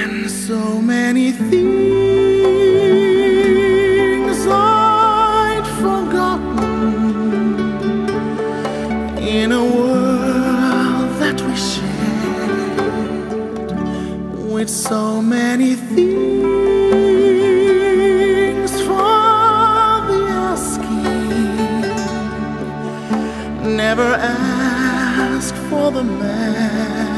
And so many things I'd forgotten in a world that we shared with so many things. never ask for the man.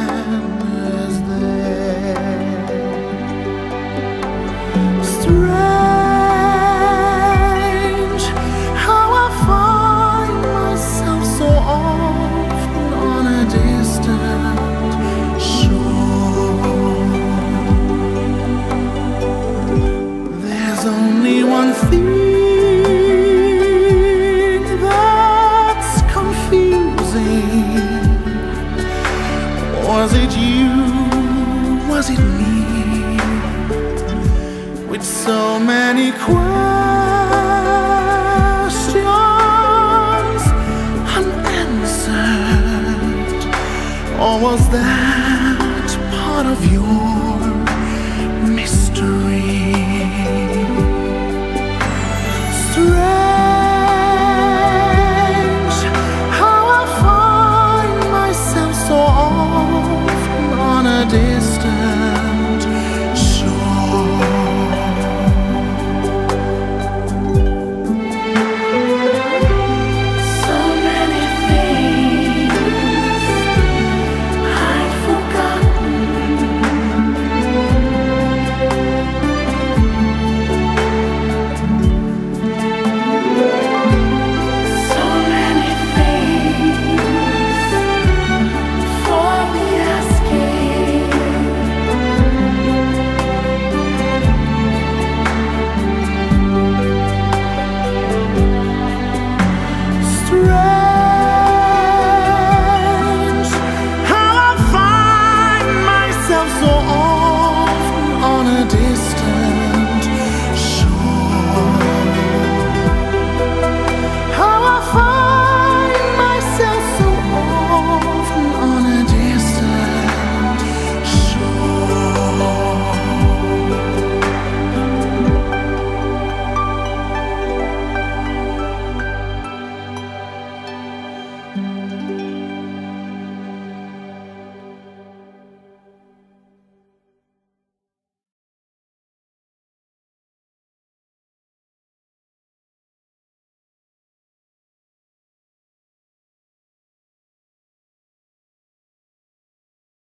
Was it you? Was it me? With so many questions unanswered, or was that part of your? love so